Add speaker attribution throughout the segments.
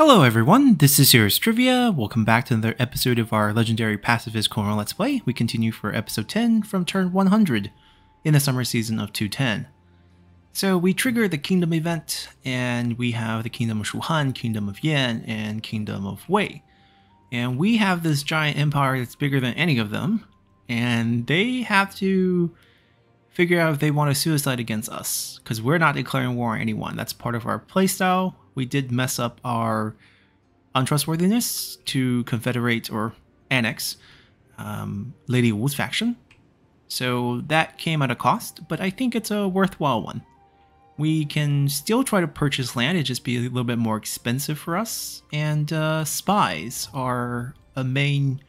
Speaker 1: Hello everyone, this is Serious Trivia. Welcome back to another episode of our legendary pacifist Kong Rong let's play. We continue for episode 10 from turn 100 in the summer season of 210. So we trigger the kingdom event and we have the kingdom of Shuhan, kingdom of Yan, and kingdom of Wei. And we have this giant empire that's bigger than any of them and they have to figure out if they want to suicide against us because we're not declaring war on anyone. That's part of our playstyle we did mess up our untrustworthiness to confederate or annex um, Lady Wu's faction. So that came at a cost, but I think it's a worthwhile one. We can still try to purchase land, it just be a little bit more expensive for us. And uh, spies are a main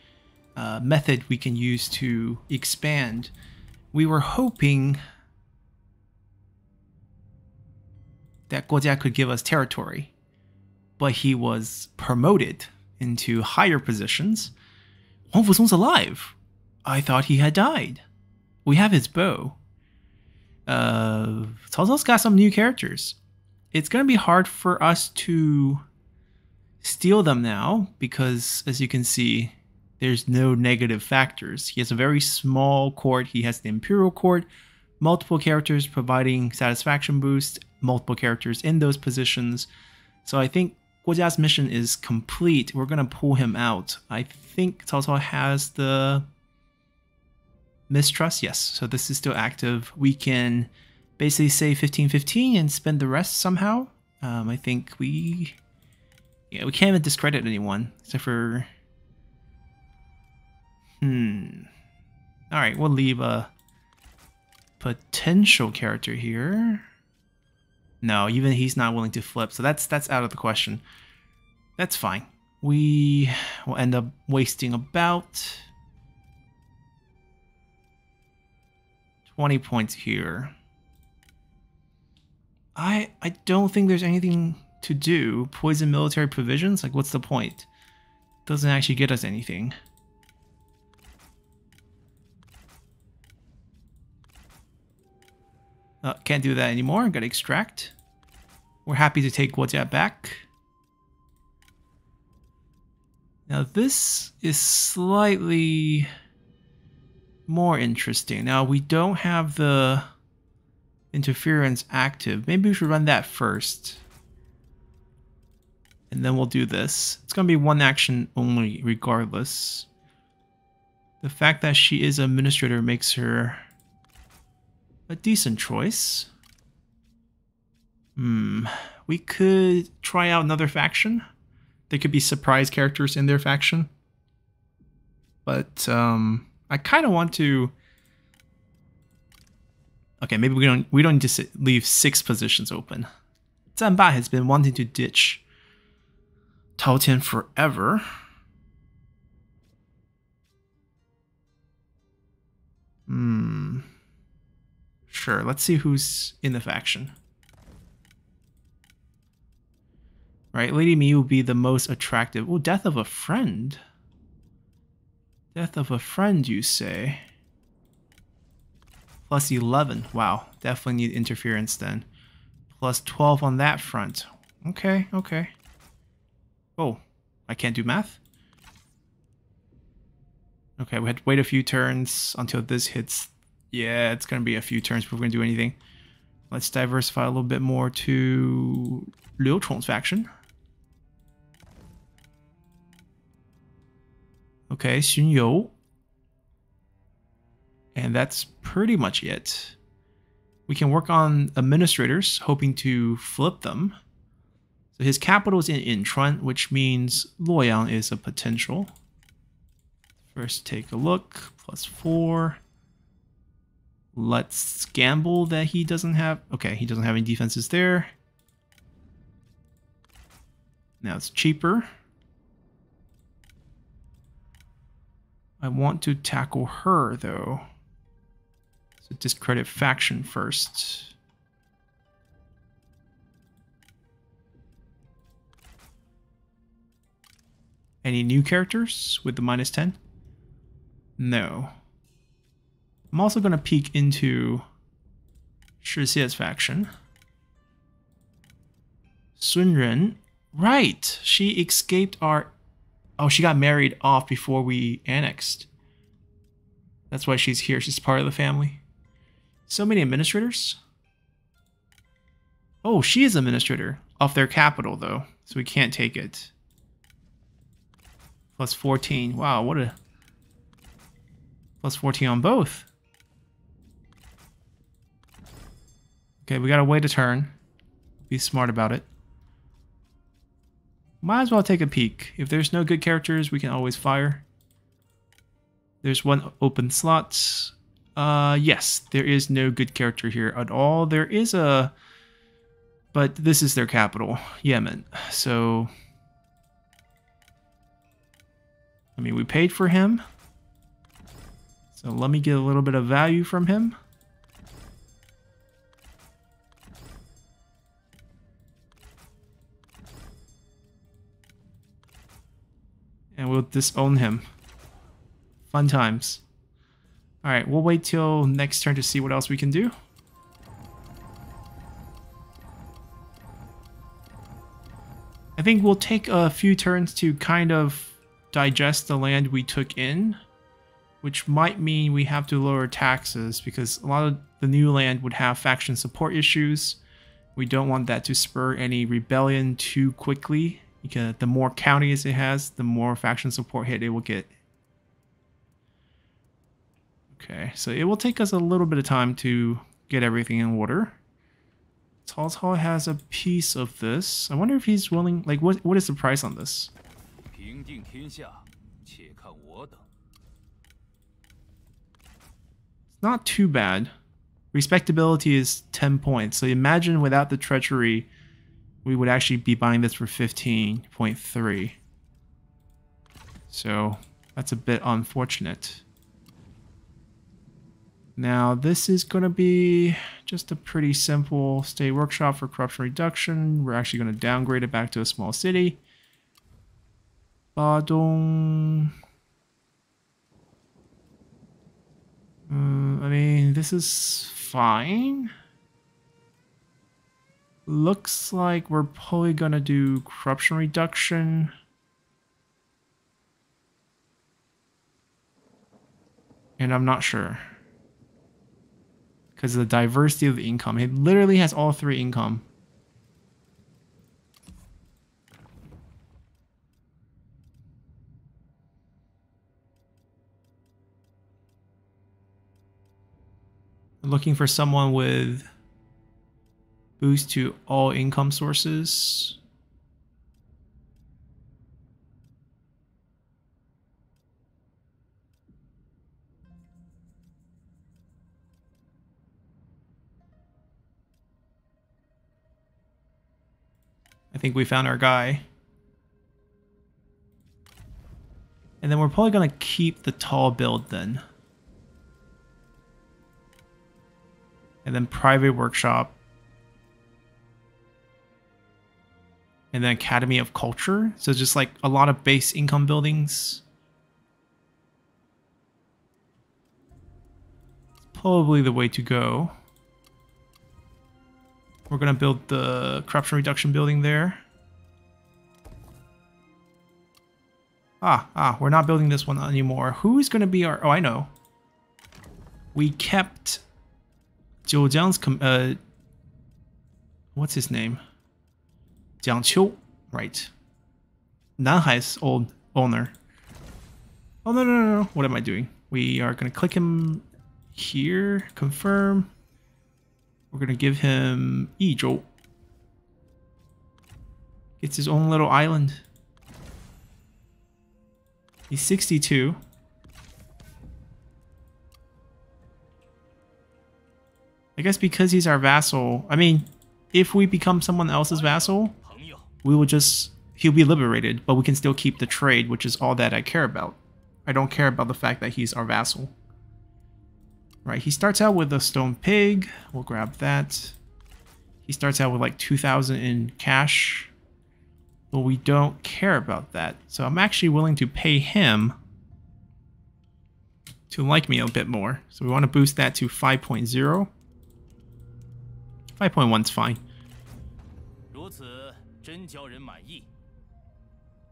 Speaker 1: uh, method we can use to expand. We were hoping that Guo Jia could give us territory, but he was promoted into higher positions. Huangfu Song's alive. I thought he had died. We have his bow. Uh, Cao Cao's got some new characters. It's going to be hard for us to steal them now because, as you can see, there's no negative factors. He has a very small court. He has the Imperial Court, multiple characters providing satisfaction boost, multiple characters in those positions. So I think Guo Jia's mission is complete. We're going to pull him out. I think Cao Cao has the mistrust. Yes, so this is still active. We can basically say 15-15 and spend the rest somehow. Um, I think we... Yeah, we can't even discredit anyone, except for... Hmm. Alright, we'll leave a potential character here. No, even he's not willing to flip, so that's that's out of the question. That's fine. We will end up wasting about 20 points here. I I don't think there's anything to do. Poison military provisions? Like what's the point? Doesn't actually get us anything. Uh, can't do that anymore. Gotta extract. We're happy to take what's Guo Jia back. Now this is slightly more interesting. Now we don't have the interference active. Maybe we should run that first. And then we'll do this. It's going to be one action only regardless. The fact that she is administrator makes her a decent choice. Hmm. We could try out another faction. There could be surprise characters in their faction. But um, I kind of want to... Okay, maybe we don't we don't need to leave six positions open. Zang Ba has been wanting to ditch Tao Qian forever. Hmm. Sure, let's see who's in the faction. Right, Lady Mi will be the most attractive. Oh, Death of a Friend. Death of a Friend, you say? Plus 11. Wow, definitely need interference then. Plus 12 on that front. Okay, okay. Oh, I can't do math? Okay, we had to wait a few turns until this hits yeah, it's going to be a few turns before going to do anything. Let's diversify a little bit more to Liu Chong's faction. Okay, Xun You. And that's pretty much it. We can work on administrators, hoping to flip them. So his capital is in Yingchuan, which means Luoyang is a potential. First, take a look. Plus four. Let's gamble that he doesn't have... Okay, he doesn't have any defenses there. Now it's cheaper. I want to tackle her, though. So discredit faction first. Any new characters with the minus 10? No. I'm also going to peek into Shi Xie's faction. Sun Ren Right. She escaped our... Oh, she got married off before we annexed. That's why she's here. She's part of the family. So many administrators. Oh, she is administrator of their capital, though. So we can't take it. Plus 14. Wow, what a... Plus 14 on both. Okay, we wait a turn. Be smart about it. Might as well take a peek. If there's no good characters, we can always fire. There's one open slot. Uh, yes, there is no good character here at all. There is a... But this is their capital, Yemen. So... I mean, we paid for him. So let me get a little bit of value from him. And we'll disown him. Fun times. Alright, we'll wait till next turn to see what else we can do. I think we'll take a few turns to kind of digest the land we took in, which might mean we have to lower taxes because a lot of the new land would have faction support issues. We don't want that to spur any rebellion too quickly because the more counties it has, the more faction support hit it will get Okay, so it will take us a little bit of time to get everything in order. Cao has a piece of this. I wonder if he's willing, like, what what is the price on this? It's not too bad. Respectability is 10 points. So imagine without the treachery, we would actually be buying this for 15.3. So that's a bit unfortunate. Now this is going to be just a pretty simple state workshop for corruption reduction. We're actually going to downgrade it back to a small city. Badong. Uh, I mean, this is fine. Looks like we're probably going to do corruption reduction. And I'm not sure because of the diversity of the income. It literally has all three income. looking for someone with boost to all income sources. I think we found our guy. And then we're probably going to keep the tall build then. And then private workshop. And then Academy of Culture. So just like a lot of base income buildings. Probably the way to go. We're going to build the corruption reduction building there. Ah, ah, we're not building this one anymore. Who is going to be our... Oh, I know. We kept Zhoujiang's... Uh, what's his name? Jiang Qiu. Right. Nanhai's old owner. Oh, no, no, no, no. What am I doing? We are going to click him here. Confirm. We're going to give him Yizhou. Gets his own little island. He's 62. I guess because he's our vassal, I mean, if we become someone else's vassal, we will just, he'll be liberated, but we can still keep the trade, which is all that I care about. I don't care about the fact that he's our vassal. Right, he starts out with a stone pig. We'll grab that. He starts out with like 2,000 in cash. But we don't care about that. So I'm actually willing to pay him to like me a bit more. So we want to boost that to 5.0. 5.1 is fine.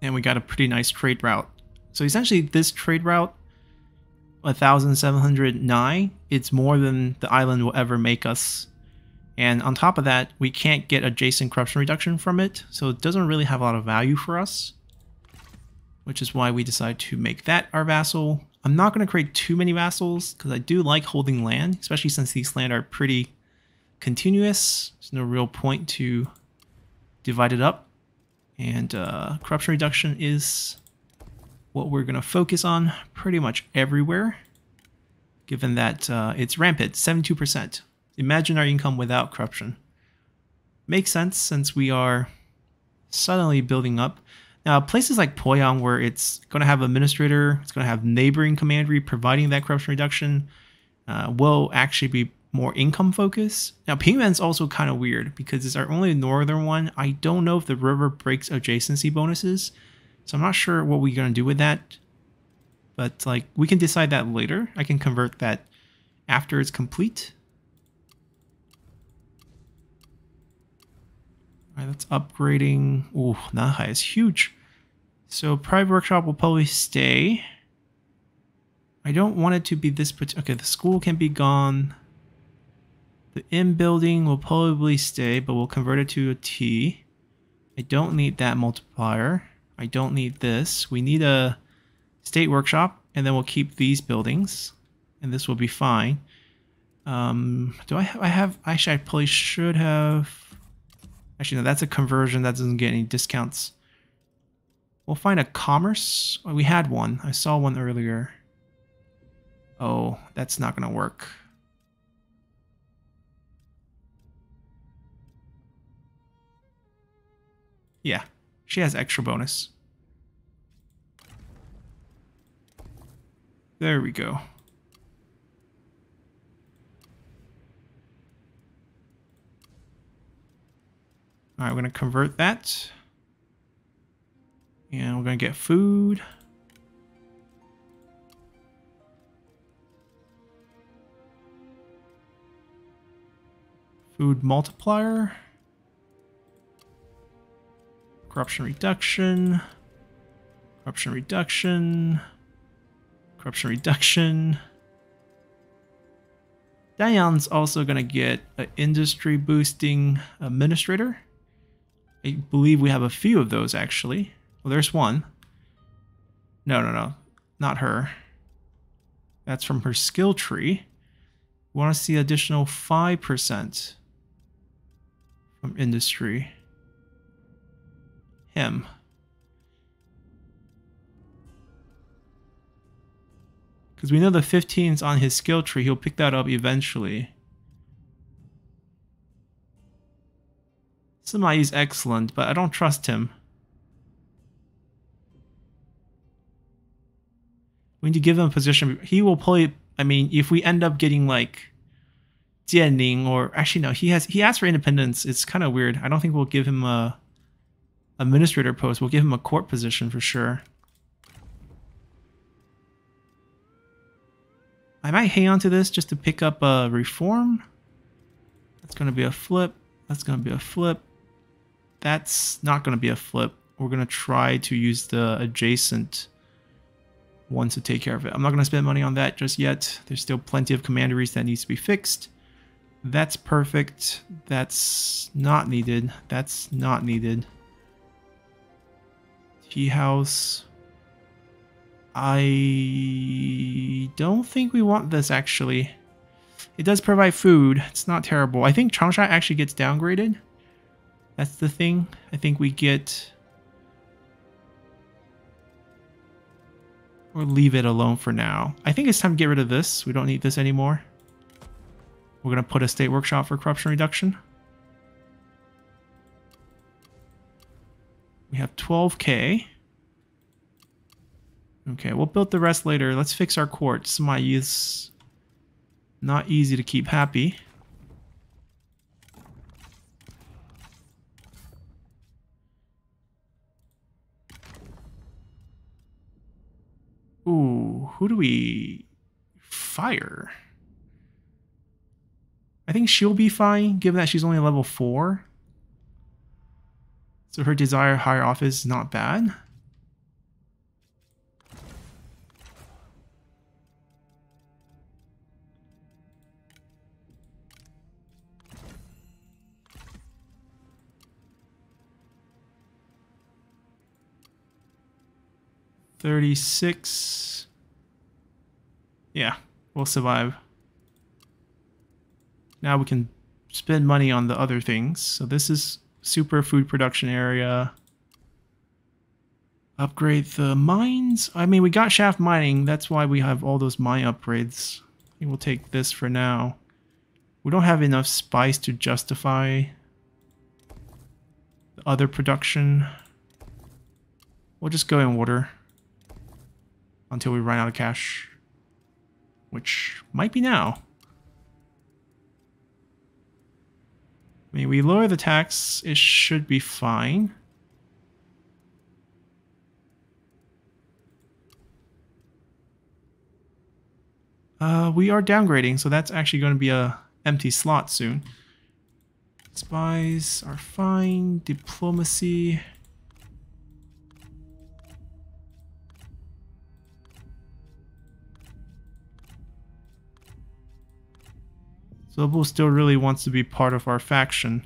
Speaker 1: And we got a pretty nice trade route. So essentially this trade route 1709 it's more than the island will ever make us. And on top of that we can't get adjacent corruption reduction from it so it doesn't really have a lot of value for us which is why we decide to make that our vassal. I'm not going to create too many vassals because i do like holding land especially since these land are pretty continuous. There's no real point to divide it up and uh, corruption reduction is what we're going to focus on pretty much everywhere, given that uh, it's rampant, 72%. Imagine our income without corruption. Makes sense since we are suddenly building up. Now, places like Poyang, where it's going to have administrator, it's going to have neighboring commandery providing that corruption reduction, uh, will actually be more income focused. Now, Pingmen's also kind of weird because it's our only northern one. I don't know if the river breaks adjacency bonuses. So I'm not sure what we're going to do with that. But like we can decide that later. I can convert that after it's complete. All right, that's upgrading. Oh, Nanhai is huge. So private workshop will probably stay. I don't want it to be this. Okay, the school can be gone. The inn building will probably stay, but we'll convert it to a T. I don't need that multiplier. I don't need this. We need a state workshop, and then we'll keep these buildings, and this will be fine. Um, do I have, I have, actually I probably should have, actually no, that's a conversion, that doesn't get any discounts. We'll find a commerce, oh, we had one, I saw one earlier. Oh, that's not gonna work. Yeah, she has extra bonus. There we go. All right, we're going to convert that. And we're going to get food. Food multiplier. Corruption reduction. Corruption reduction. Corruption reduction. Dayan's also going to get an industry boosting administrator. I believe we have a few of those actually. Well, there's one. No, no, no. Not her. That's from her skill tree. We want to see additional 5% from industry Because we know the 15's on his skill tree. He'll pick that up eventually. Sima is excellent, but I don't trust him. We need to give him a position. He will play, I mean, if we end up getting like Jianning or... Actually, no. He has he asked for independence. It's kind of weird. I don't think we'll give him a administrator post. We'll give him a court position for sure. I might hang on to this just to pick up a reform. That's going to be a flip. That's going to be a flip. That's not going to be a flip. We're going to try to use the adjacent one to take care of it. I'm not going to spend money on that just yet. There's still plenty of commanderies that needs to be fixed. That's perfect. That's not needed. That's not needed. Tea house. I don't think we want this actually. It does provide food. It's not terrible. I think Changsha actually gets downgraded. That's the thing. I think we get... Or leave it alone for now. I think it's time to get rid of this. We don't need this anymore. We're going to put a state workshop for corruption reduction. We have 12k. Okay, we'll build the rest later. Let's fix our quartz. My youth's not easy to keep happy. Ooh, who do we fire? I think she'll be fine, given that she's only level 4. So her desire higher office is not bad. Thirty-six. Yeah, we'll survive. Now we can spend money on the other things. So this is super food production area. Upgrade the mines. I mean, we got shaft mining. That's why we have all those mine upgrades. We'll take this for now. We don't have enough spice to justify the other production. We'll just go in water until we run out of cash, which might be now. I mean, we lower the tax, it should be fine. Uh, we are downgrading, so that's actually going to be a empty slot soon. Spies are fine. Diplomacy. Zobel still really wants to be part of our faction.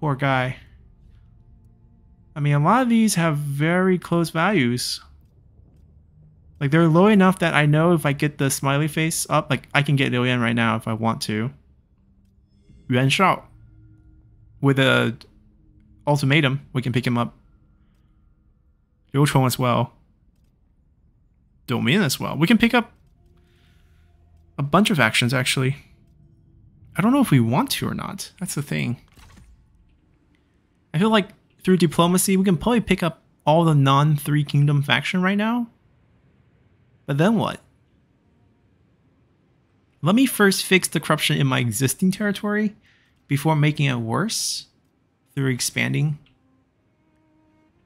Speaker 1: Poor guy. I mean, a lot of these have very close values. Like, they're low enough that I know if I get the smiley face up, like, I can get Liu right now if I want to. Yuan Shao. With a ultimatum, we can pick him up. Liu Chong as well. Domain as well. We can pick up a bunch of actions, actually. I don't know if we want to or not. That's the thing. I feel like through diplomacy, we can probably pick up all the non-Three Kingdom faction right now. But then what? Let me first fix the corruption in my existing territory before making it worse through expanding.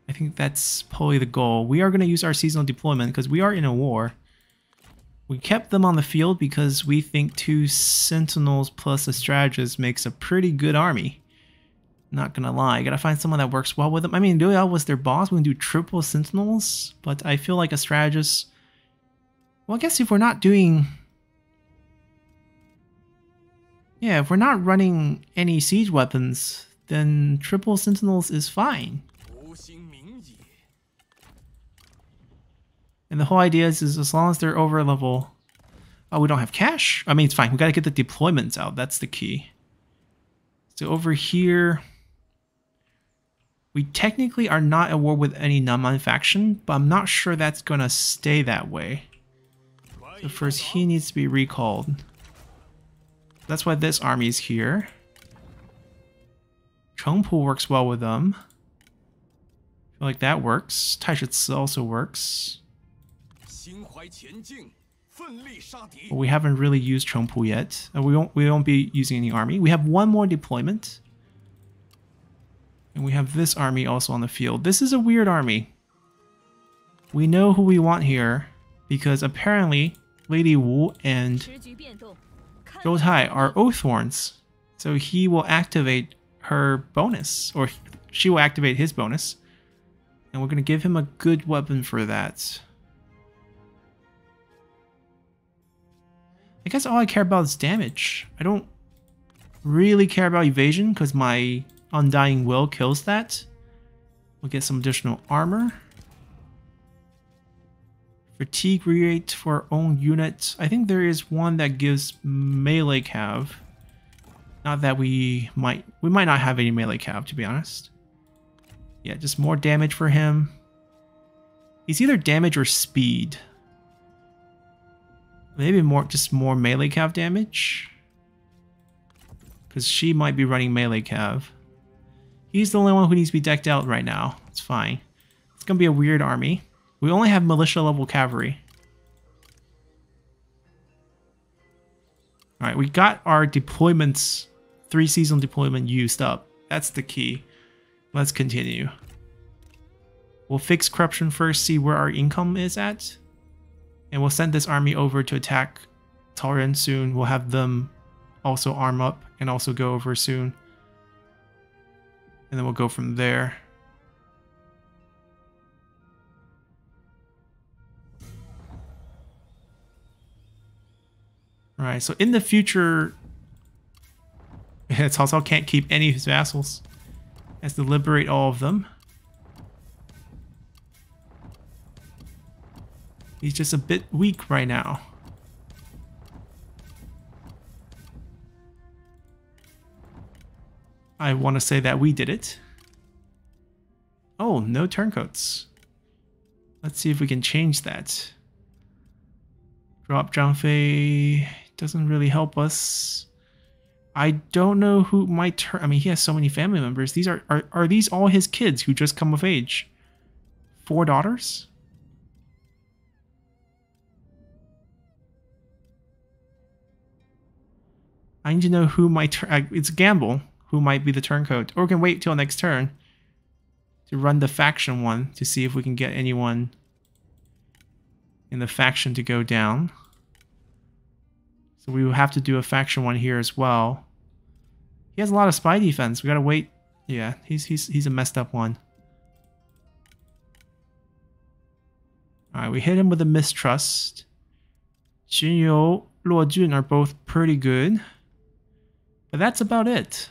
Speaker 1: I think that's probably the goal. We are going to use our seasonal deployment because we are in a war. We kept them on the field because we think two sentinels plus a strategist makes a pretty good army. Not gonna lie, gotta find someone that works well with them. I mean, Doyle was their boss, we can do triple sentinels, but I feel like a strategist... Well, I guess if we're not doing... Yeah, if we're not running any siege weapons, then triple sentinels is fine. And the whole idea is, is as long as they're over level... Oh, we don't have cash? I mean, it's fine. We got to get the deployments out. That's the key. So over here... We technically are not at war with any non faction, but I'm not sure that's going to stay that way. So first, he needs to be recalled. That's why this army is here. Cheng Pu works well with them. I feel like that works. Taishi also works. We haven't really used Cheng Pu yet. Uh, we won't we won't be using any army. We have one more deployment. And we have this army also on the field. This is a weird army. We know who we want here because apparently Lady Wu and Zhou Tai are Oathsworn. So he will activate her bonus, or she will activate his bonus. And we're going to give him a good weapon for that. I guess all I care about is damage. I don't really care about evasion because my Undying Will kills that. We'll get some additional armor. Fatigue rate for our own unit. I think there is one that gives melee cav. Not that we might we might not have any melee cav to be honest. Yeah, just more damage for him. He's either damage or speed. Maybe more, just more melee cav damage. Because she might be running melee cav. He's the only one who needs to be decked out right now. It's fine. It's going to be a weird army. We only have militia level cavalry. Alright, we got our deployments, three season deployment used up. That's the key. Let's continue. We'll fix corruption first, see where our income is at. And we'll send this army over to attack Cao Ren soon. We'll have them also arm up and also go over soon. And then we'll go from there. Alright, so in the future, Cao Cao can't keep any of his vassals. Has to liberate all of them. He's just a bit weak right now. I want to say that we did it. Oh, no turncoats. Let's see if we can change that. Drop Zhang Fei doesn't really help us. I don't know who might turn. I mean, he has so many family members. These are, are are these all his kids who just come of age? Four daughters? I need to know who might turn. It's a gamble who might be the turncoat. Or we can wait till next turn to run the faction one to see if we can get anyone in the faction to go down. So we will have to do a faction one here as well. He has a lot of spy defense. We gotta wait. Yeah, he's he's he's a messed up one. Alright, we hit him with a mistrust. Xun Yu, Luo Jun are both pretty good. But that's about it.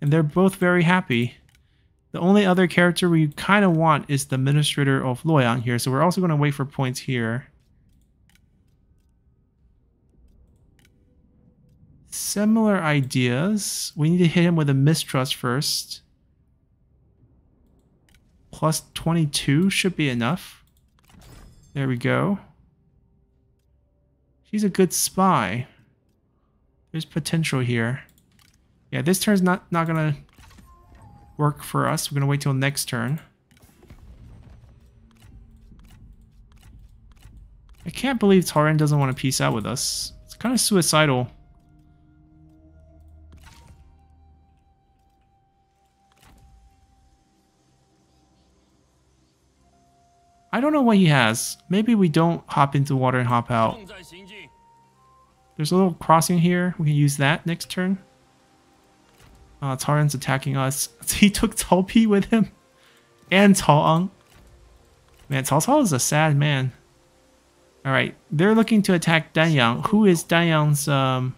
Speaker 1: And they're both very happy. The only other character we kind of want is the Administrator of Luoyang here, so we're also going to wait for points here. Similar ideas. We need to hit him with a mistrust first. Plus 22 should be enough. There we go. She's a good spy. There's potential here. Yeah, this turn's not, not gonna work for us. We're gonna wait till next turn. I can't believe Cao Ren doesn't want to peace out with us. It's kind of suicidal. I don't know what he has. Maybe we don't hop into water and hop out. There's a little crossing here. We can use that next turn. Uh, Cao Ren's attacking us. He took Cao Pi with him. And Cao. Man, Cao Cao is a sad man. Alright, they're looking to attack Danyang. Who is Danyang's, um...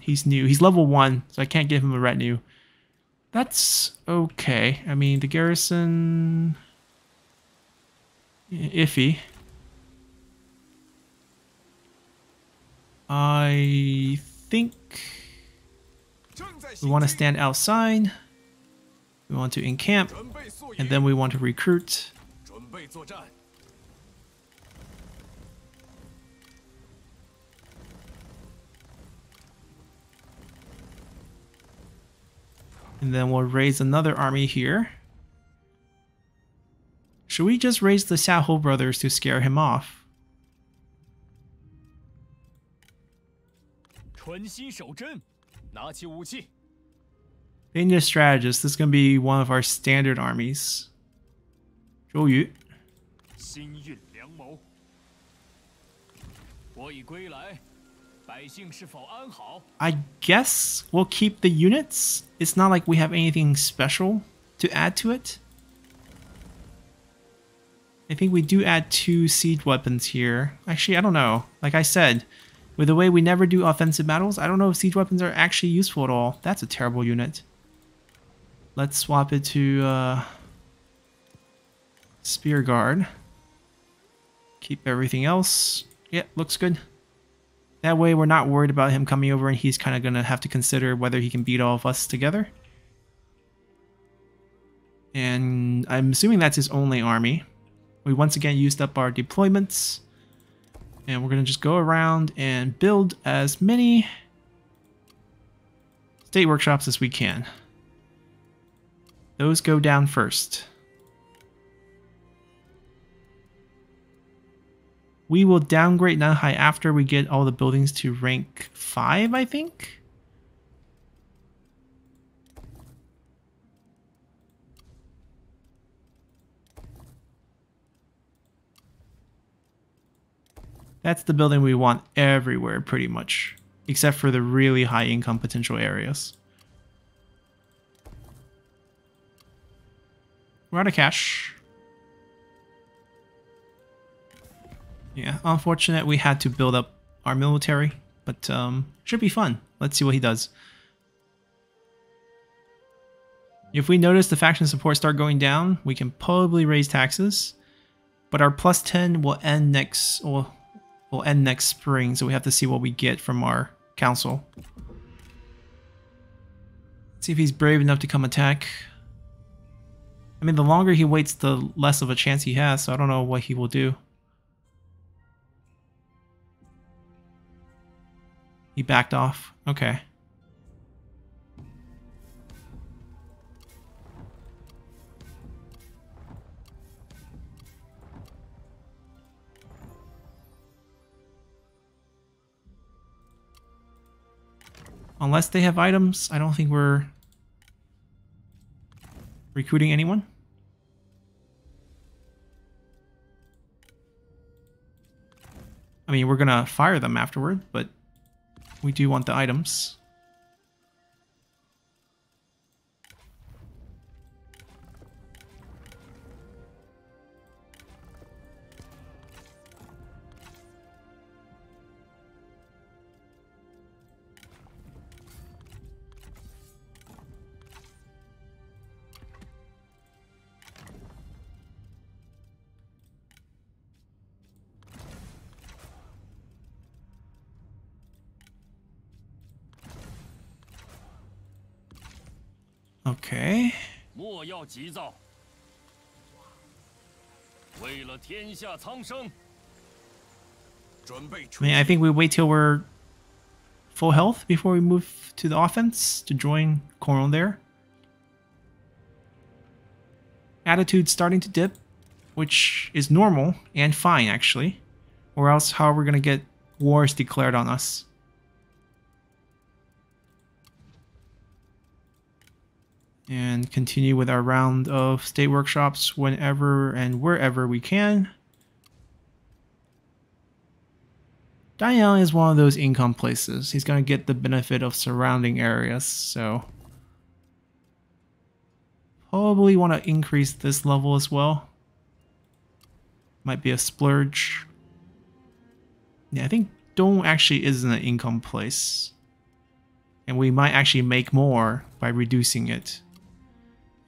Speaker 1: He's new. He's level 1, so I can't give him a retinue. That's okay. I mean, the garrison iffy. I think we want to stand outside. We want to encamp. And then we want to recruit. And then we'll raise another army here. Should we just raise the Xiahou brothers to scare him off? Being a strategist, this is going to be one of our standard armies. Zhou Yu. I guess we'll keep the units. It's not like we have anything special to add to it. I think we do add two siege weapons here. Actually, I don't know. Like I said, with the way we never do offensive battles, I don't know if siege weapons are actually useful at all. That's a terrible unit. Let's swap it to uh, Spear Guard. Keep everything else. Yeah, looks good. That way we're not worried about him coming over and he's kind of going to have to consider whether he can beat all of us together. And I'm assuming that's his only army. We once again used up our deployments. And we're going to just go around and build as many state workshops as we can. Those go down first. We will downgrade Nanhai after we get all the buildings to rank 5, I think? That's the building we want everywhere, pretty much. except for the really high income potential areas. We're out of cash. Yeah, unfortunate we had to build up our military, but um, should be fun. Let's see what he does. If we notice the faction support start going down, we can probably raise taxes. But our plus 10 will end next will, will end next spring, so we have to see what we get from our council. See if he's brave enough to come attack. I mean, the longer he waits, the less of a chance he has, so I don't know what he will do. He backed off. Okay. Unless they have items, I don't think we're recruiting anyone. I mean, we're gonna fire them afterward, but we do want the items. I mean, I think we wait till we're full health before we move to the offense to join Coron there. Attitude starting to dip, which is normal and fine actually. Or else how are we going to get wars declared on us? And continue with our round of state workshops whenever and wherever we can. Dayang is one of those income places. He's going to get the benefit of surrounding areas, so probably want to increase this level as well. Might be a splurge. Yeah, I think Dong actually isn't an income place. And we might actually make more by reducing it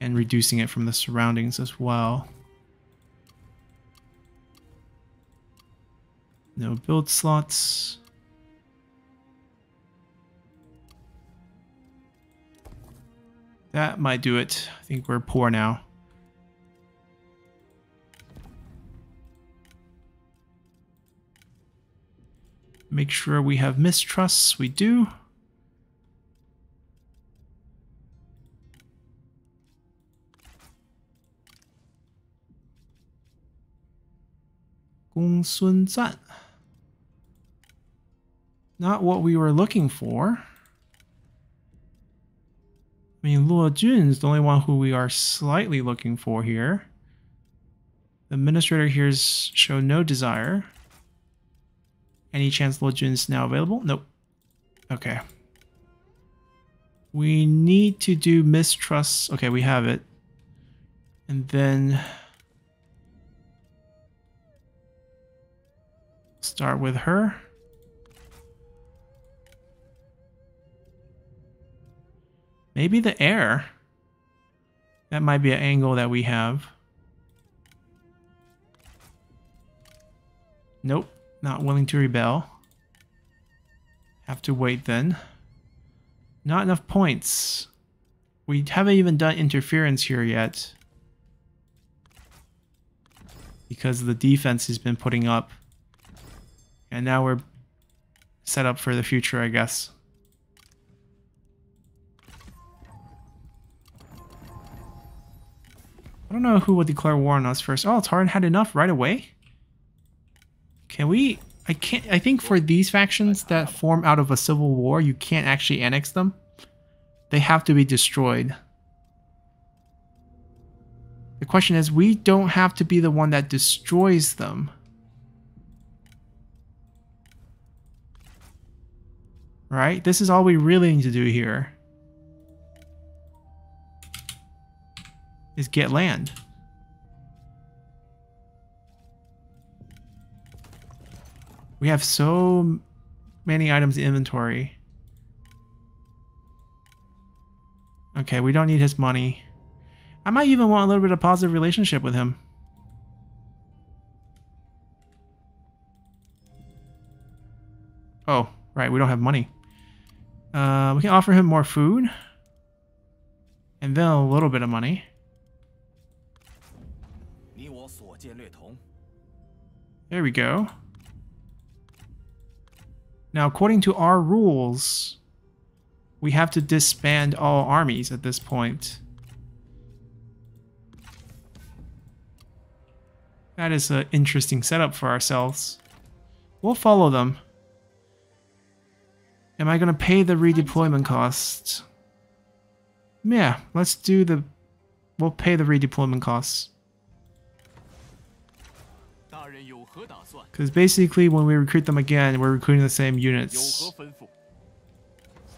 Speaker 1: and reducing it from the surroundings as well. No build slots. That might do it. I think we're poor now. Make sure we have mistrusts. We do. Gongsun Zan. Not what we were looking for. I mean, Luo Jun is the only one who we are slightly looking for here. The administrator here has shown no desire. Any chance Luo Jun is now available? Nope. Okay. We need to do mistrust. Okay, we have it. And then Start with her. Maybe the air. That might be an angle that we have. Nope, not willing to rebel. Have to wait then. Not enough points. We haven't even done interference here yet. Because the defense has been putting up and now we're set up for the future, I guess. I don't know who will declare war on us first. Oh, Cao Ren had enough right away? Can we... I can't... I think for these factions that form out of a civil war, you can't actually annex them. They have to be destroyed. The question is, we don't have to be the one that destroys them. Right? This is all we really need to do here. Is get land. We have so many items in inventory. Okay, we don't need his money. I might even want a little bit of positive relationship with him. Oh, right, we don't have money. Uh, we can offer him more food. And then a little bit of money. There we go. Now, according to our rules, we have to disband all armies at this point. That is an interesting setup for ourselves. We'll follow them. Am I going to pay the redeployment costs? Yeah, let's do the... We'll pay the redeployment costs. Because basically when we recruit them again, we're recruiting the same units.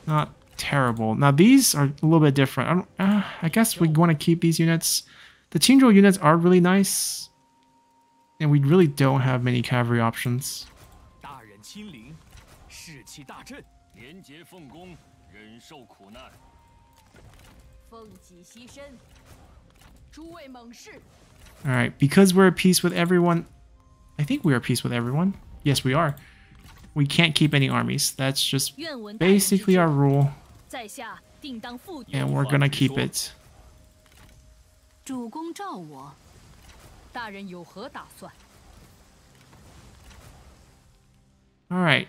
Speaker 1: Not terrible. Now these are a little bit different. I, uh, I guess we want to keep these units. The Qingzhou units are really nice. And we really don't have many cavalry options. Alright, because we're at peace with everyone, I think we are at peace with everyone. Yes, we are. We can't keep any armies. That's just basically our rule. And we're gonna keep it. Alright.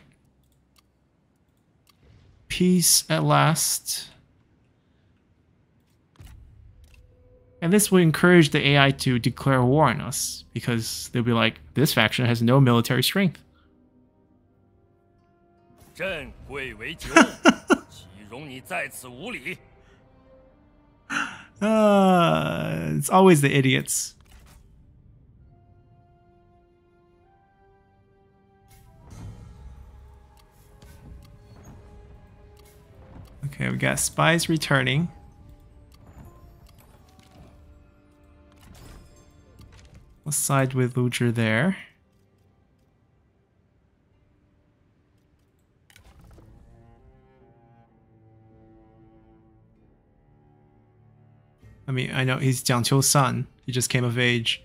Speaker 1: Peace at last. And this will encourage the AI to declare war on us, because they'll be like, this faction has no military strength. uh, it's always the idiots. Okay, we got spies returning. We'll side with Lucher there. I mean, I know he's Jiang Qiu's son. He just came of age.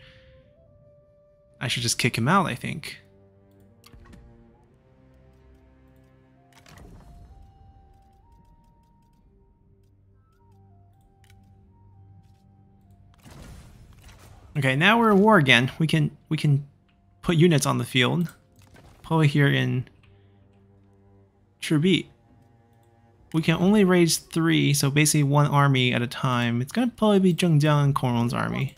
Speaker 1: I should just kick him out, I think. Okay, now we're at war again. We can we can put units on the field. Probably here in Trubit. We can only raise three, so basically one army at a time. It's gonna probably be Zhengjiang and Kong army.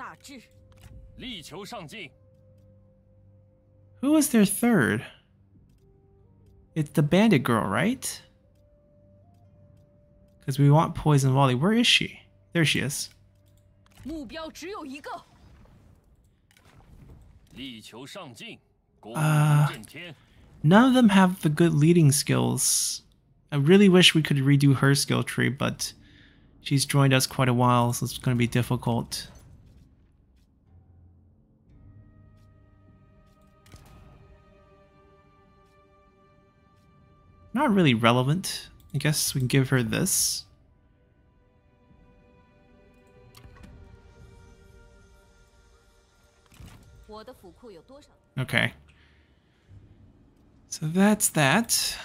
Speaker 1: Who is their third? It's the bandit girl, right? Because we want poison volley. Where is she? There she is. Uh, none of them have the good leading skills. I really wish we could redo her skill tree, but she's joined us quite a while, so it's going to be difficult. Not really relevant. I guess we can give her this. Okay. So that's that.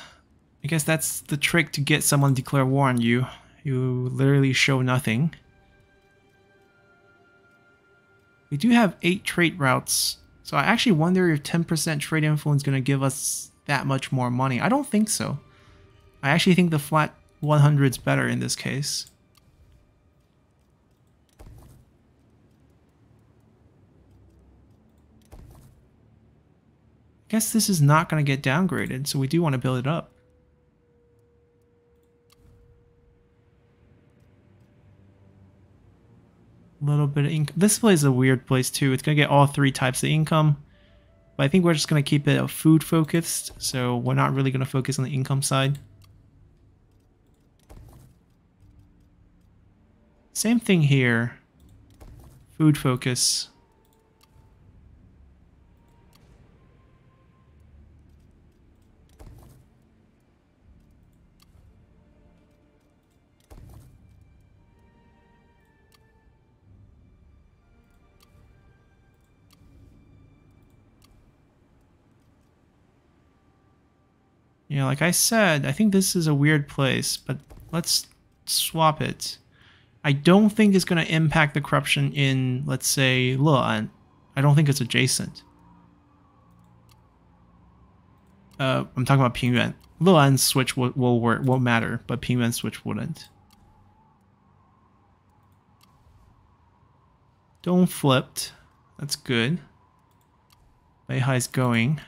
Speaker 1: I guess that's the trick to get someone to declare war on you. You literally show nothing. We do have 8 trade routes, so I actually wonder if 10% trade influence is going to give us that much more money. I don't think so. I actually think the flat 100 is better in this case. guess this is not going to get downgraded, so we do want to build it up. A little bit of income. This place is a weird place too. It's going to get all three types of income. But I think we're just going to keep it food focused, so we're not really going to focus on the income side. Same thing here. Food focus. Yeah, like I said, I think this is a weird place, but let's swap it. I don't think it's going to impact the corruption in, let's say, Le'an. I don't think it's adjacent. Uh, I'm talking about Pingyuan. Le'an's switch will, will work, won't matter, but Pingyuan's switch wouldn't. Don't flipped. That's good. Beihai's going.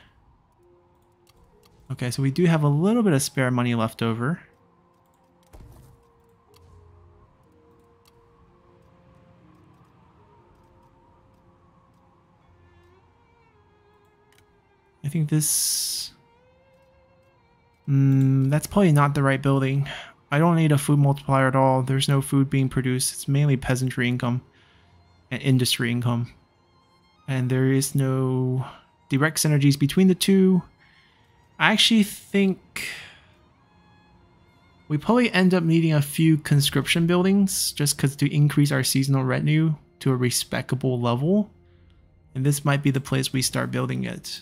Speaker 1: Okay, so we do have a little bit of spare money left over. I think this... Mm, that's probably not the right building. I don't need a food multiplier at all. There's no food being produced. It's mainly peasantry income and industry income. And there is no direct synergies between the two. I actually think we probably end up needing a few conscription buildings just because to increase our seasonal retinue to a respectable level. And this might be the place we start building it.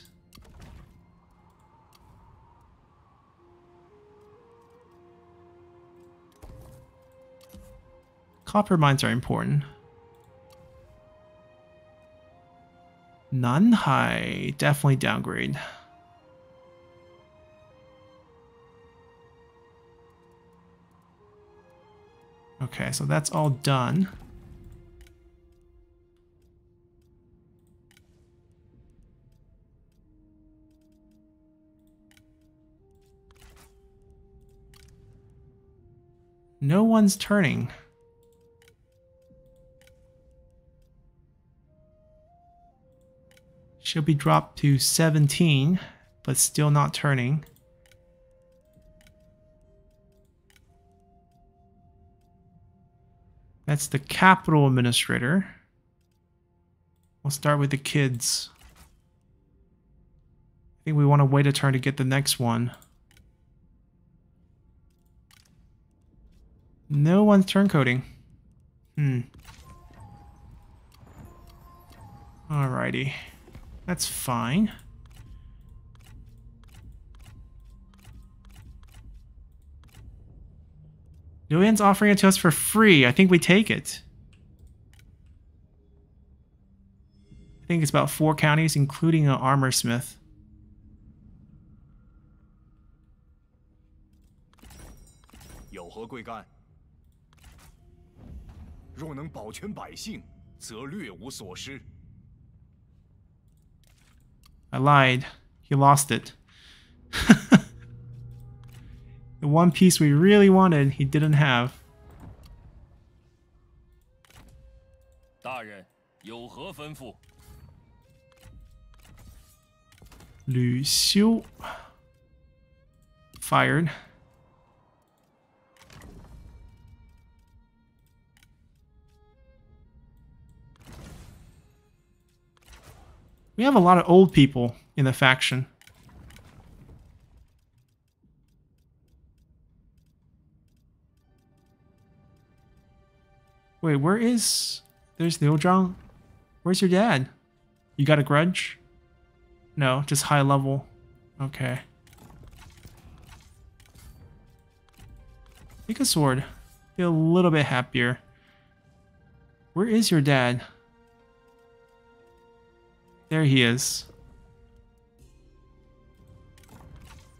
Speaker 1: Copper mines are important. Nanhai, definitely downgrade. Okay, so that's all done. No one's turning. She'll be dropped to 17, but still not turning. That's the capital administrator. We'll start with the kids. I think we want to wait a turn to get the next one. No one's turn coding. Hmm. Alrighty. That's fine. Julian's offering it to us for free. I think we take it. I think it's about four counties, including an armor smith. I lied. He lost it. The one piece we really wanted, he didn't have. Lu Xiu. Fired. We have a lot of old people in the faction. Wait, where is... There's Liu Zhang. Where's your dad? You got a grudge? No, just high level. Okay. Take a sword. Feel a little bit happier. Where is your dad? There he is.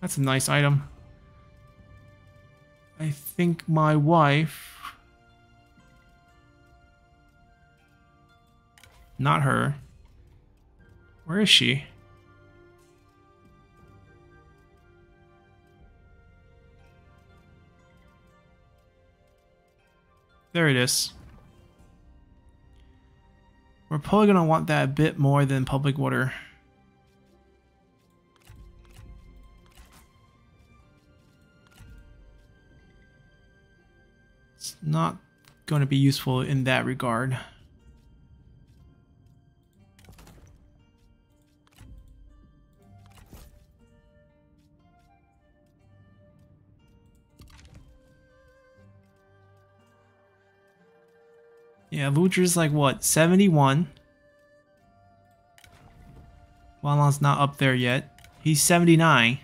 Speaker 1: That's a nice item. I think my wife Not her. Where is she? There it is. We're probably going to want that a bit more than public water. It's not going to be useful in that regard. Yeah, Luzhi's like what, 71? Wanlong's not up there yet. He's 79.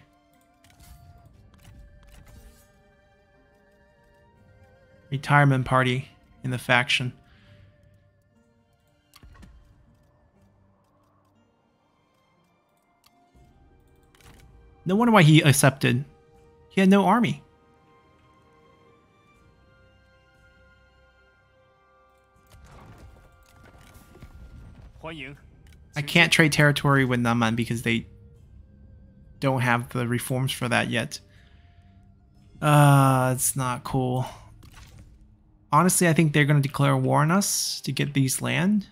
Speaker 1: Retirement party in the faction. No wonder why he accepted. He had no army. I can't trade territory with Nanman because they don't have the reforms for that yet. Uh, it's not cool. Honestly, I think they're going to declare war on us to get these land.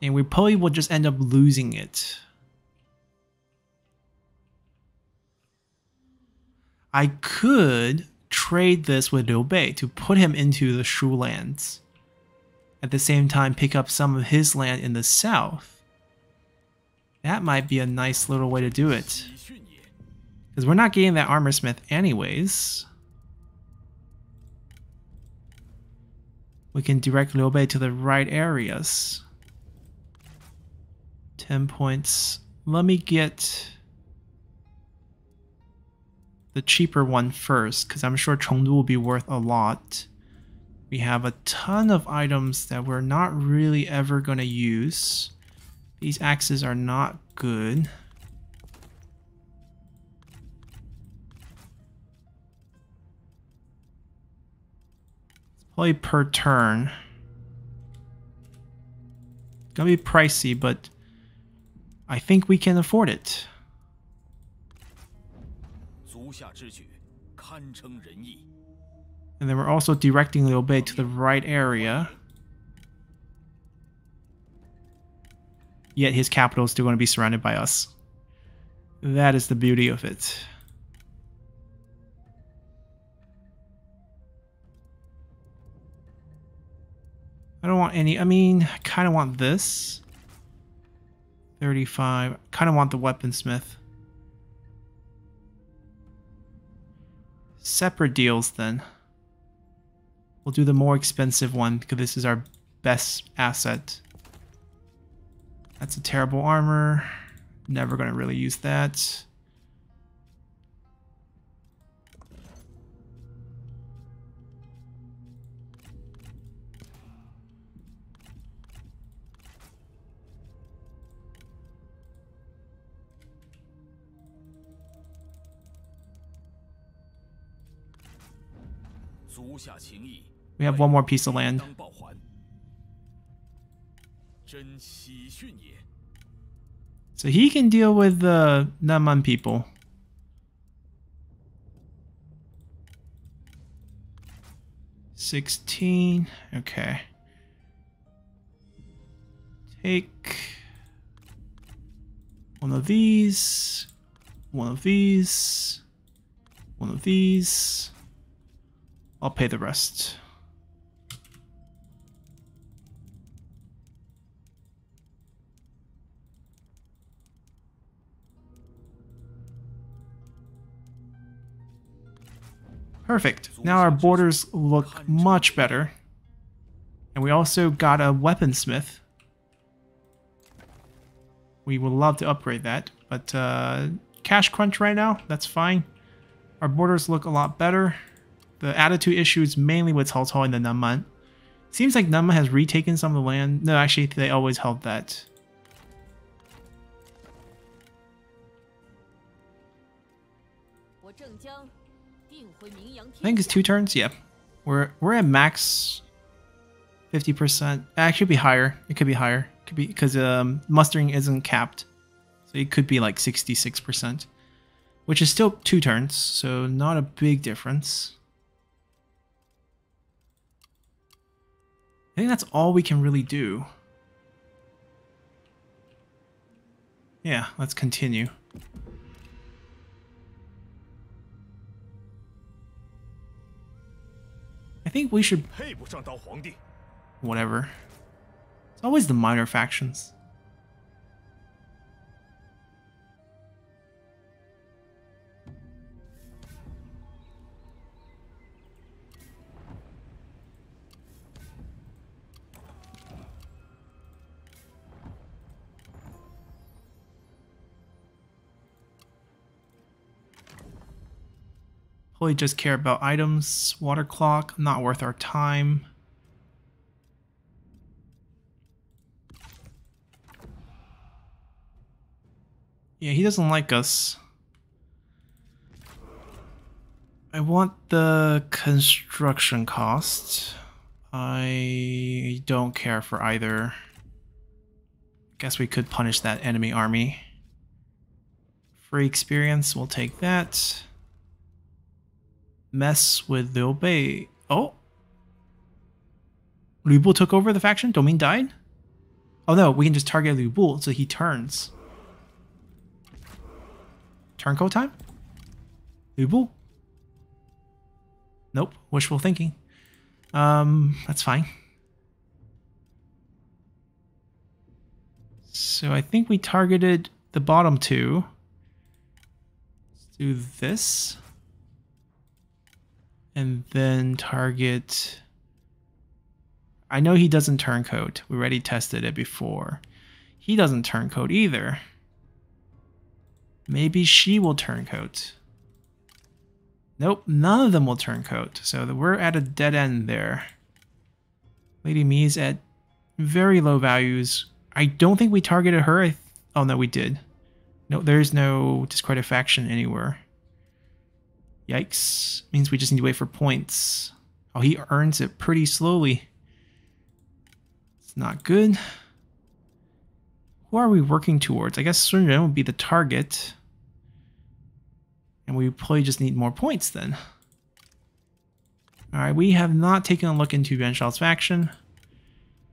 Speaker 1: And we probably will just end up losing it. I could trade this with Bei to put him into the Shu lands at the same time pick up some of his land in the south. That might be a nice little way to do it. Because we're not getting that armor smith anyways. We can direct Liu to the right areas. 10 points. Let me get the cheaper one first, because I'm sure Chengdu will be worth a lot. We have a ton of items that we're not really ever going to use. These axes are not good. It's probably per turn. It's Gonna be pricey, but I think we can afford it. And then we're also directing Liu Bei to the right area. Yet his capital is still going to be surrounded by us. That is the beauty of it. I don't want any, I mean, I kind of want this. 35, kind of want the weaponsmith. Separate deals then. We'll do the more expensive one because this is our best asset. That's a terrible armor. Never going to really use that. We have one more piece of land. So he can deal with the Nanman people. Sixteen. Okay. Take one of these, one of these, one of these. I'll pay the rest. Perfect. Now our borders look much better. And we also got a weaponsmith. We would love to upgrade that, but uh, cash crunch right now, that's fine. Our borders look a lot better. The attitude issue is mainly with Cao and the Nanman. Seems like Nanman has retaken some of the land. No, actually, they always held that. I think it's two turns. Yeah, we're we're at max. Fifty percent. Actually, be higher. It could be higher. It could be because um, mustering isn't capped, so it could be like sixty-six percent, which is still two turns, so not a big difference. I think that's all we can really do. Yeah, let's continue. think we should. Whatever. It's always the minor factions. Probably just care about items. Water clock, not worth our time. Yeah, he doesn't like us. I want the construction cost. I don't care for either. Guess we could punish that enemy army. Free experience, we'll take that. Mess with Liu Bei. Oh! Liu Bu took over the faction? Domain died? Oh no, we can just target Liu Bu so he turns. Turncoat time? Liu Bu? Nope, wishful thinking. Um, that's fine. So I think we targeted the bottom two. Let's do this. And then target... I know he doesn't turncoat. We already tested it before. He doesn't turncoat either. Maybe she will turncoat. Nope, none of them will turncoat. So we're at a dead end there. Lady Mi's at very low values. I don't think we targeted her. Oh no, we did. No, there's no discredit faction anywhere. Yikes. Means we just need to wait for points. Oh, he earns it pretty slowly. It's not good. Who are we working towards? I guess Sun Ren would be the target. And we probably just need more points then. Alright, we have not taken a look into Yuan Shao's faction.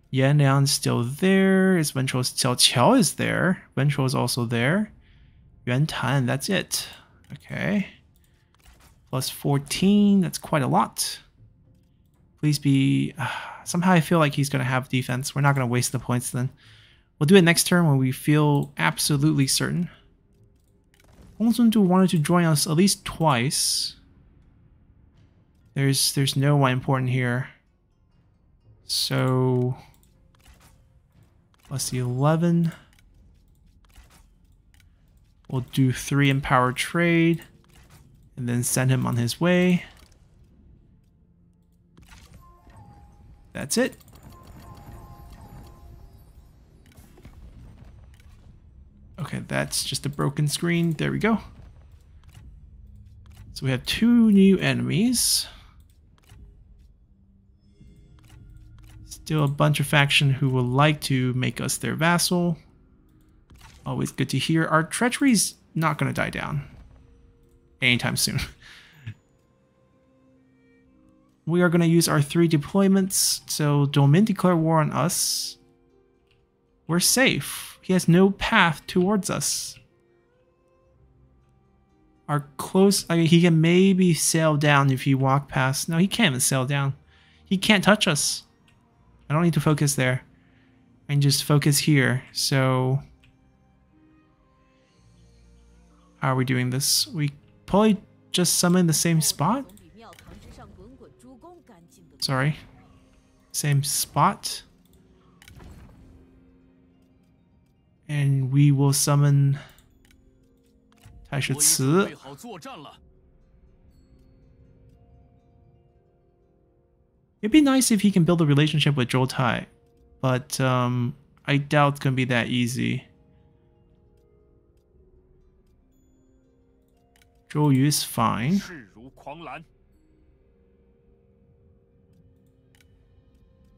Speaker 1: Yan Liang's still there. Is Wen Chou's Xiao Qiao is there. Wen Chou is also there. Yuan Tan, that's it. Okay. Plus 14, that's quite a lot. Please be... Uh, somehow I feel like he's going to have defense. We're not going to waste the points then. We'll do it next turn when we feel absolutely certain. Gong Sun Du wanted to join us at least twice. There's there's no one important here. So plus the 11. We'll do three empower trade and then send him on his way. That's it. Okay, that's just a broken screen. There we go. So we have two new enemies. Still a bunch of faction who would like to make us their vassal. Always good to hear. Our treachery's not going to die down anytime soon. we are going to use our three deployments. So Domin declare war on us. We're safe. He has no path towards us. Our close, I mean, he can maybe sail down if you walk past. No, he can't even sail down. He can't touch us. I don't need to focus there. Can just focus here. So, how are we doing this? We Probably just summon the same spot? Sorry. Same spot. And we will summon
Speaker 2: Taishi Ci.
Speaker 1: It'd be nice if he can build a relationship with Zhou Tai, but um, I doubt it's going to be that easy. Zhou Yu is fine.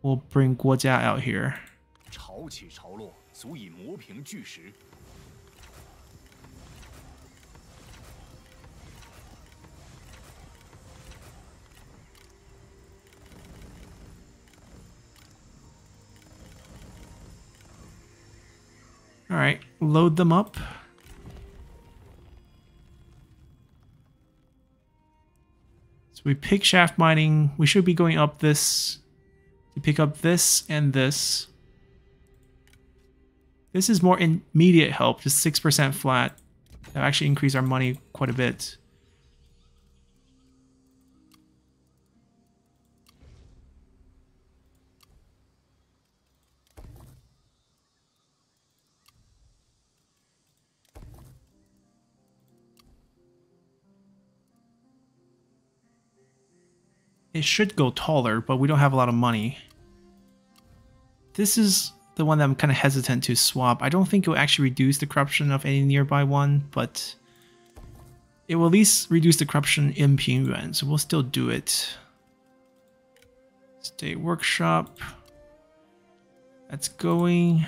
Speaker 1: We'll bring Guo Jia out here. All right, load them up. So we pick shaft mining. We should be going up this to pick up this and this. This is more immediate help, just 6% flat. That actually increase our money quite a bit. It should go taller, but we don't have a lot of money. This is the one that I'm kind of hesitant to swap. I don't think it will actually reduce the corruption of any nearby one, but it will at least reduce the corruption in Pingyuan, so we'll still do it. State workshop. That's going.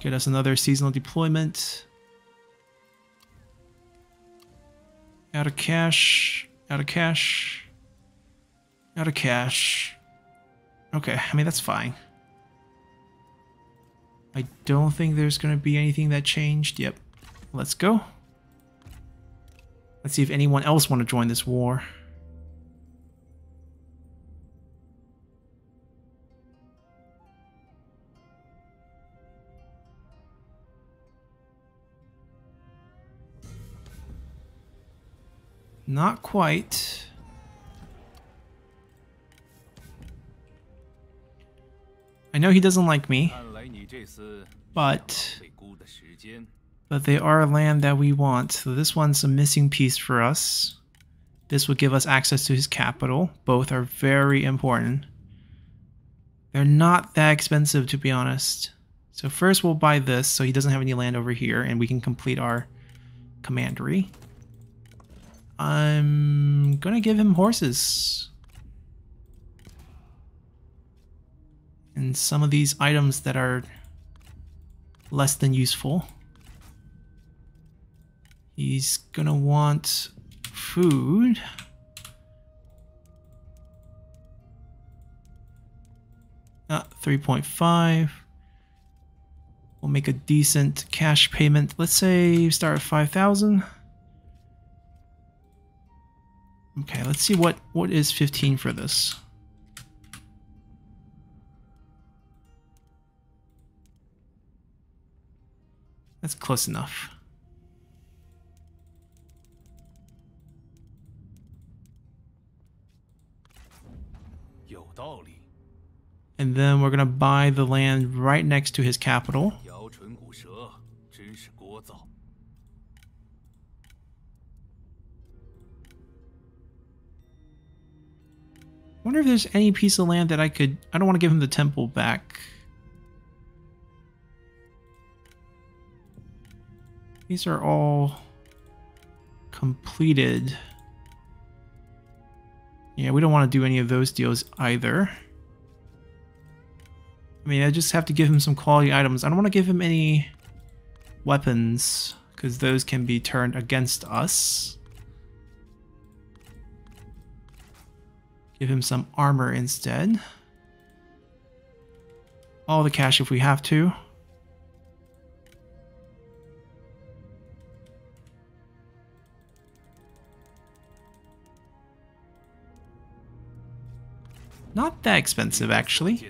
Speaker 1: Get us another seasonal deployment. Out of cash. Out of cash. Out of cash. Okay, I mean, that's fine. I don't think there's going to be anything that changed. Yep. Let's go. Let's see if anyone else want to join this war. Not quite. I know he doesn't like me, but but they are land that we want. So this one's a missing piece for us. This would give us access to his capital. Both are very important. They're not that expensive to be honest. So first we'll buy this so he doesn't have any land over here and we can complete our commandery. I'm gonna give him horses. And some of these items that are less than useful. He's gonna want food. Uh, 3.5. We'll make a decent cash payment. Let's say start at 5,000. Okay, let's see what what is 15 for this. That's close enough. And then we're gonna buy the land right next to his capital. Wonder if there's any piece of land that I could... I don't want to give him the temple back. These are all completed. Yeah, we don't want to do any of those deals either. I mean, I just have to give him some quality items. I don't want to give him any weapons, because those can be turned against us. Give him some armor instead. All the cash if we have to. Not that expensive, actually.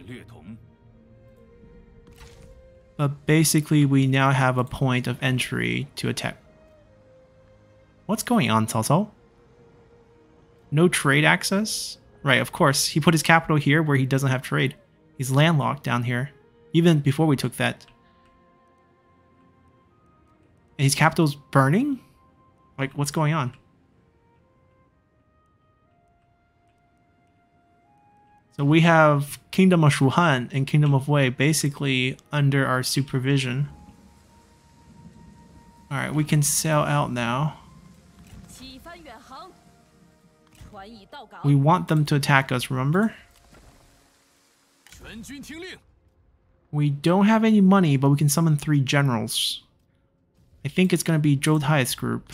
Speaker 1: But basically, we now have a point of entry to attack. What's going on, Cao? No trade access? Right, of course. He put his capital here where he doesn't have trade. He's landlocked down here. Even before we took that. And his capital's burning? Like, what's going on? So we have Kingdom of Shuhan and Kingdom of Wei basically under our supervision. Alright, we can sell out now. We want them to attack us, remember? We don't have any money, but we can summon three generals. I think it's going to be Zhou Tai's group.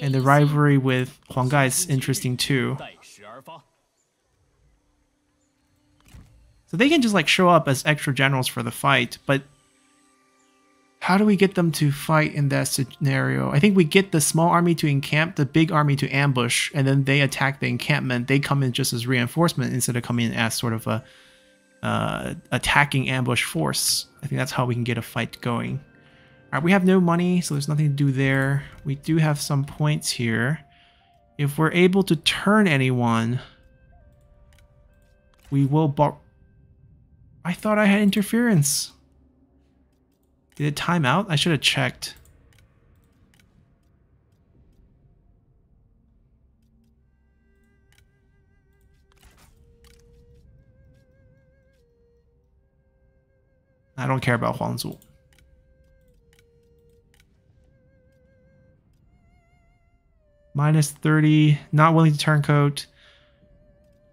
Speaker 1: And the rivalry with Huang Gai is interesting too. So they can just like show up as extra generals for the fight, but How do we get them to fight in that scenario? I think we get the small army to encamp, the big army to ambush, and then they attack the encampment. They come in just as reinforcement instead of coming in as sort of a uh, attacking ambush force. I think that's how we can get a fight going. All right, we have no money, so there's nothing to do there. We do have some points here. If we're able to turn anyone, we will I thought I had interference. Did it time out? I should have checked. I don't care about Huangzu. Minus 30, not willing to turncoat.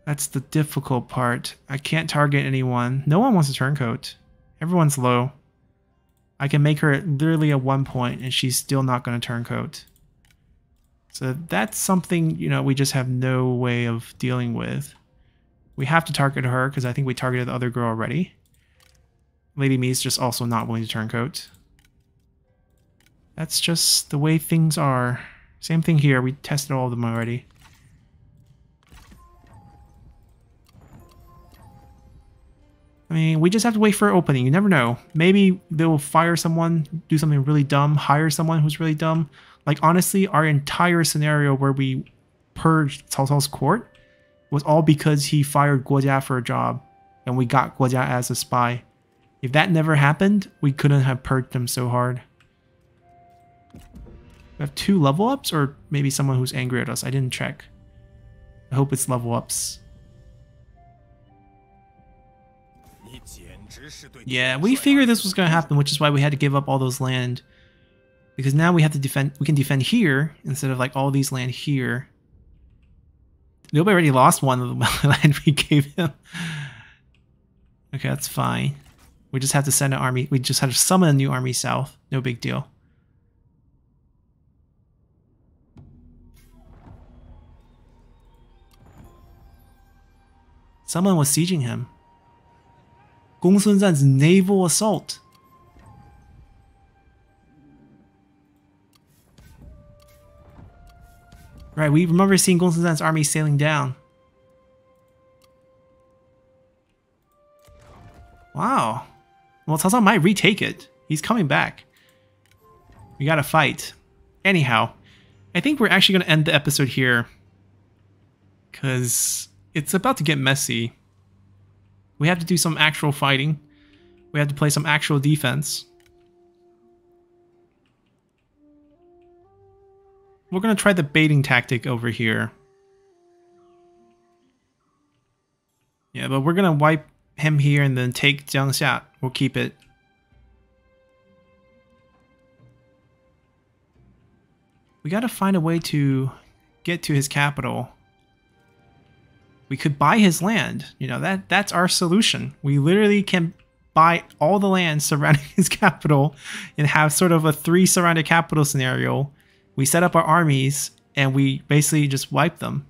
Speaker 1: That's the difficult part. I can't target anyone. No one wants to turncoat. Everyone's low. I can make her literally at one point and she's still not going to turncoat. So that's something, you know, we just have no way of dealing with. We have to target her because I think we targeted the other girl already. Lady Mi's just also not willing to turncoat. That's just the way things are. Same thing here. We tested all of them already. I mean, we just have to wait for opening. You never know. Maybe they'll fire someone, do something really dumb, hire someone who's really dumb. Like, honestly, our entire scenario where we purged Cao Cao's court was all because he fired Guo Jia for a job, and we got Guo Jia as a spy. If that never happened, we couldn't have purged him so hard. We have two level ups, or maybe someone who's angry at us. I didn't check. I hope it's level ups. Yeah, we figured this was going to happen, which is why we had to give up all those land. Because now we have to defend, we can defend here instead of like all these land here. Nobody already lost one of the land we gave him. Okay, that's fine. We just have to send an army, we just have to summon a new army south. No big deal. Someone was sieging him. Gongsun Zan 's naval assault. Right, we remember seeing Gongsun Zan's army sailing down. Wow. Well, Cao Cao might retake it. He's coming back. We gotta fight. Anyhow, I think we're actually gonna end the episode here. Because it's about to get messy. We have to do some actual fighting. We have to play some actual defense. We're going to try the baiting tactic over here. Yeah, but we're going to wipe him here and then take Jiangxia. We'll keep it. We got to find a way to get to his capital we could buy his land. You know, that that's our solution. We literally can buy all the land surrounding his capital and have sort of a three surrounded capital scenario. We set up our armies and we basically just wipe them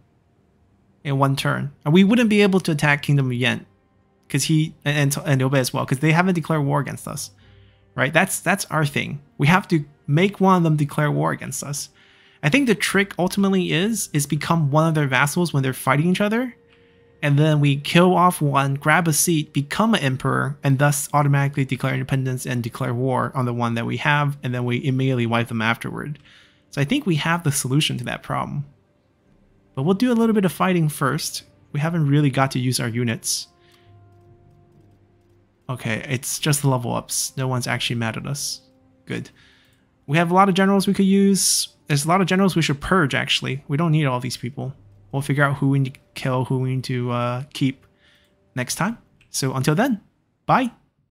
Speaker 1: in one turn. And we wouldn't be able to attack Kingdom of Yan because he and and Obey as well because they haven't declared war against us. Right? That's that's our thing. We have to make one of them declare war against us. I think the trick ultimately is is become one of their vassals when they're fighting each other and then we kill off one, grab a seat, become an emperor, and thus automatically declare independence and declare war on the one that we have, and then we immediately wipe them afterward. So I think we have the solution to that problem. But we'll do a little bit of fighting first. We haven't really got to use our units. Okay, it's just level ups. No one's actually mad at us. Good. We have a lot of generals we could use. There's a lot of generals we should purge, actually. We don't need all these people we'll figure out who we need to kill, who we need to uh, keep next time. So until then, bye.